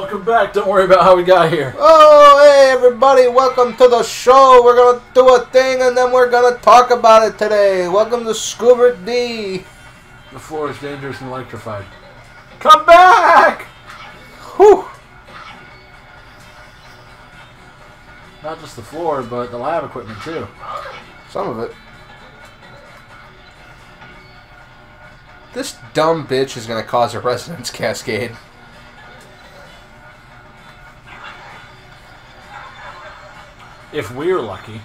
Welcome back. Don't worry about how we got here. Oh, hey everybody, welcome to the show. We're gonna do a thing and then we're gonna talk about it today. Welcome to Scuba D. The floor is dangerous and electrified. Come back! Whew. Not just the floor, but the lab equipment too. Some of it. This dumb bitch is gonna cause a resonance cascade. If we're lucky.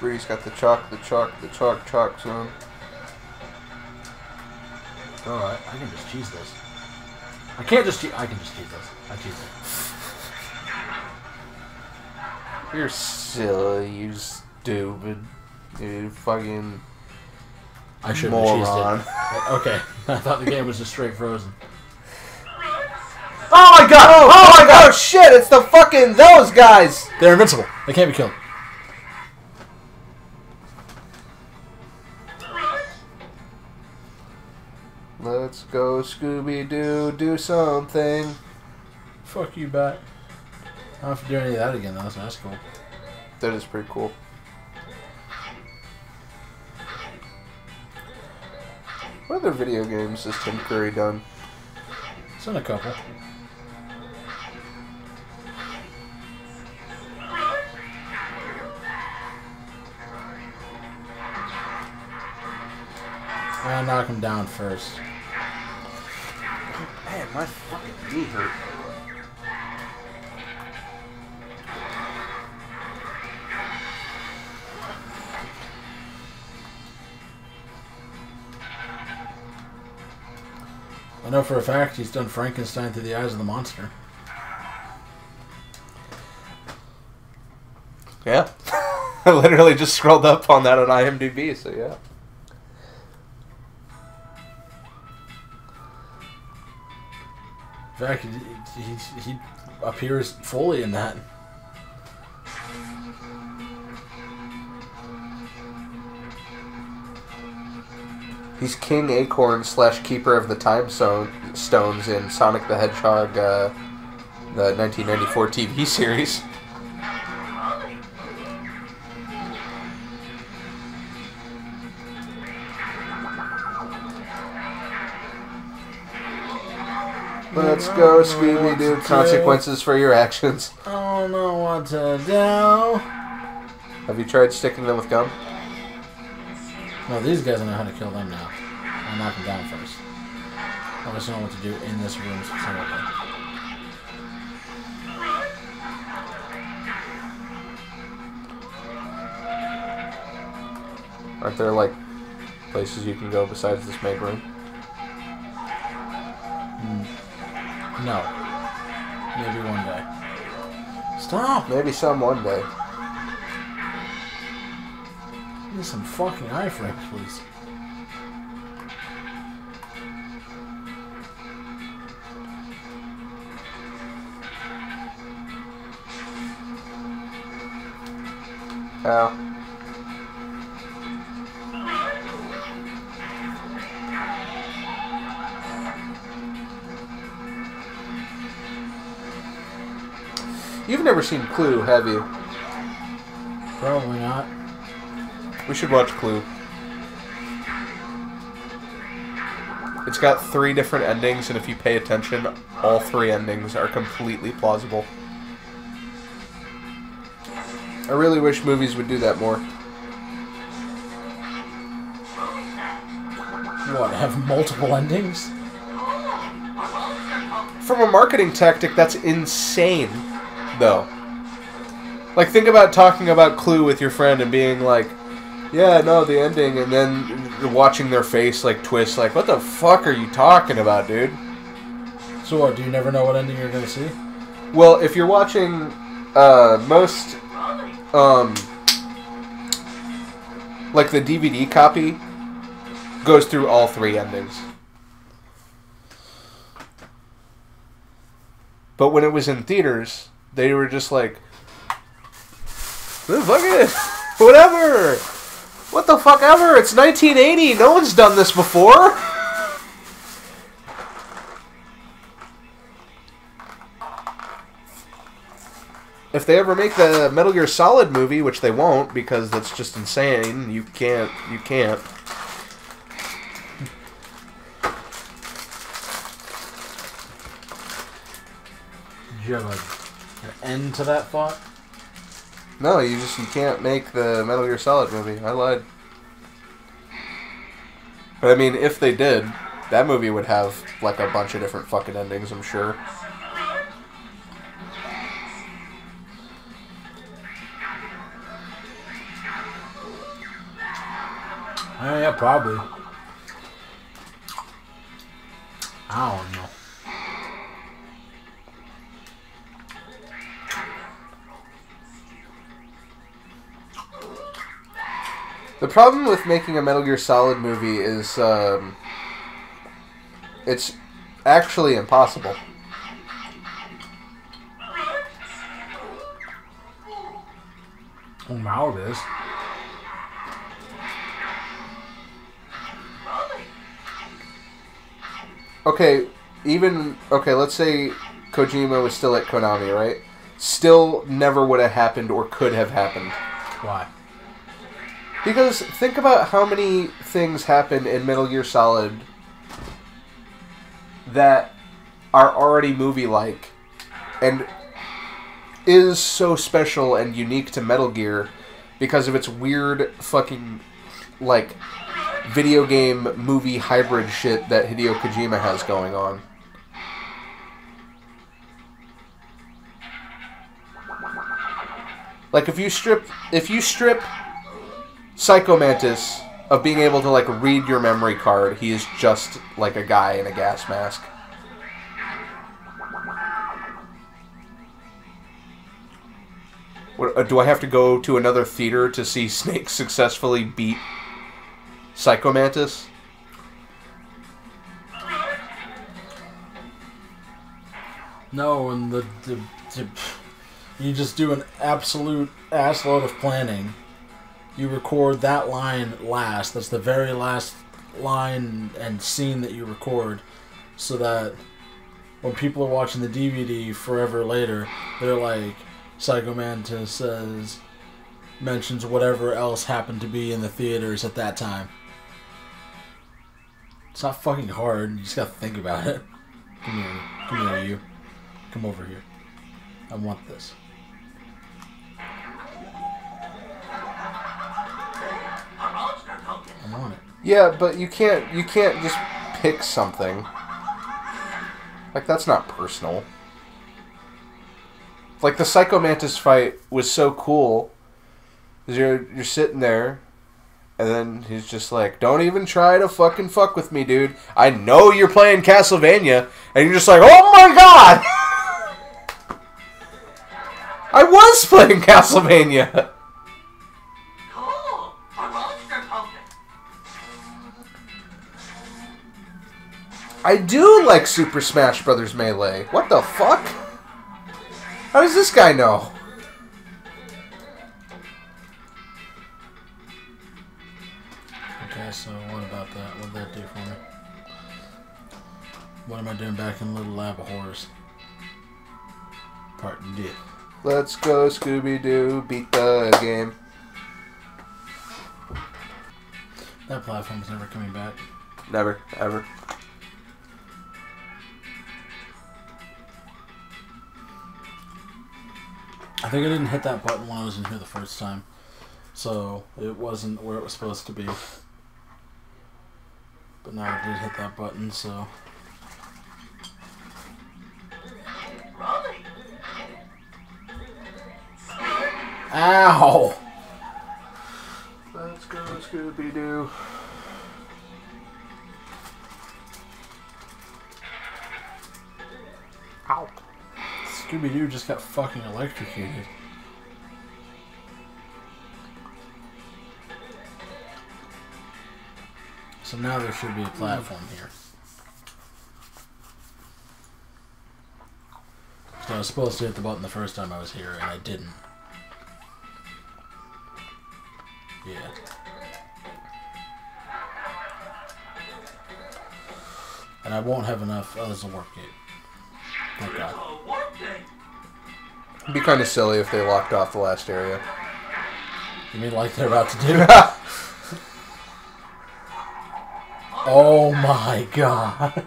Bree's got the chalk, the chalk, the chalk, chalk zone. Alright, I can just cheese this. I can't just cheese. I can just cheese this. I cheese it. You're silly, you stupid, you fucking I should have cheesed it. Okay, I thought the game was just straight frozen. Oh my god! Oh, oh my god! Oh shit, it's the fucking those guys! They're invincible. They can't be killed. Let's go, Scooby Doo, do something. Fuck you back. I don't have to do any of that again though, so that's cool. That is pretty cool. What other video games has Tim Curry done? It's in a couple. I'll knock him down first. Man, my fucking knee hurt. I know for a fact he's done Frankenstein through the eyes of the monster. Yeah. I literally just scrolled up on that on IMDb, so yeah. Fact, he, he, he appears fully in that. He's King Acorn slash Keeper of the Time Stone, Stones in Sonic the Hedgehog, uh, the 1994 TV series. Let's go, Scooby Doo. Consequences for your actions. I don't know what to do. Have you tried sticking them with gum? No, these guys know how to kill them now. I'll knock them down first. I just don't know what to do in this room specifically. Aren't there like places you can go besides this main room? No. Maybe one day. Stop! Maybe some one day. Give me some fucking iframes, please. Ow. You've never seen Clue, have you? Probably not. We should watch Clue. It's got three different endings, and if you pay attention, all three endings are completely plausible. I really wish movies would do that more. What, have multiple endings? From a marketing tactic, that's insane, though. Like, think about talking about Clue with your friend and being like, yeah, no, the ending, and then watching their face, like, twist, like, what the fuck are you talking about, dude? So what, do you never know what ending you're gonna see? Well, if you're watching uh, most, um, like the DVD copy, goes through all three endings. But when it was in theaters, they were just like, "Eh, "Fuck it, whatever." What the fuck ever? It's 1980. No one's done this before. If they ever make the Metal Gear Solid movie, which they won't because that's just insane, you can't. You can't. A, an end to that thought? No, you just you can't make the Metal Gear Solid movie. I lied. But I mean, if they did, that movie would have like a bunch of different fucking endings. I'm sure. Oh, yeah, probably. I don't know. The problem with making a Metal Gear Solid movie is um, it's actually impossible. Oh, now it is. Okay, even okay, let's say Kojima was still at Konami, right? Still never would have happened or could have happened. Why? Because think about how many things happen in Metal Gear Solid that are already movie like and is so special and unique to Metal Gear because of its weird fucking like video game movie hybrid shit that Hideo Kojima has going on. Like if you strip if you strip Psycho Mantis of being able to like read your memory card, he is just like a guy in a gas mask. What, uh, do I have to go to another theater to see Snake successfully beat Psycho Mantis? No, and the, the, the you just do an absolute assload of planning. You record that line last. That's the very last line and scene that you record, so that when people are watching the DVD forever later, they're like, Psycho Mantis says, mentions whatever else happened to be in the theaters at that time. It's not fucking hard. You just gotta think about it. Come here. Come here, you. Come over here. I want this. It. Yeah, but you can't you can't just pick something. Like that's not personal. Like the Psycho Mantis fight was so cool. You're you're sitting there, and then he's just like, "Don't even try to fucking fuck with me, dude. I know you're playing Castlevania," and you're just like, "Oh my god." I was playing Castlevania. I do like Super Smash Brothers Melee. What the fuck? How does this guy know? Okay, so what about that? What did that do for me? What am I doing back in Little Lab of Horrors? Part D. Let's go, Scooby Doo, beat the game. That platform's never coming back. Never, ever. I think I didn't hit that button when I was in here the first time. So it wasn't where it was supposed to be. But now I did hit that button, so. Ow! Let's go, Scooby Doo. Scooby Doo just got fucking electrocuted. So now there should be a platform here. So I was supposed to hit the button the first time I was here, and I didn't. Yeah. And I won't have enough oh, others to work it. Thank God. A warp gate. It'd be kind of silly if they locked off the last area. You mean like they're about to do? oh my God.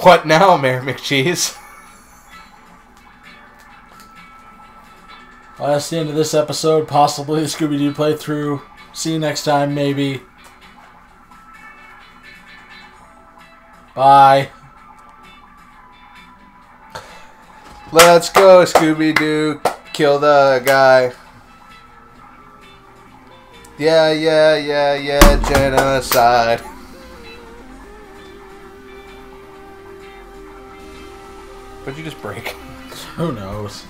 What now, Mayor McCheese? Well, that's the end of this episode. Possibly the Scooby Doo playthrough. See you next time, maybe. Bye. Let's go, Scooby Doo. Kill the guy. Yeah, yeah, yeah, yeah, genocide. What'd you just break? Who knows?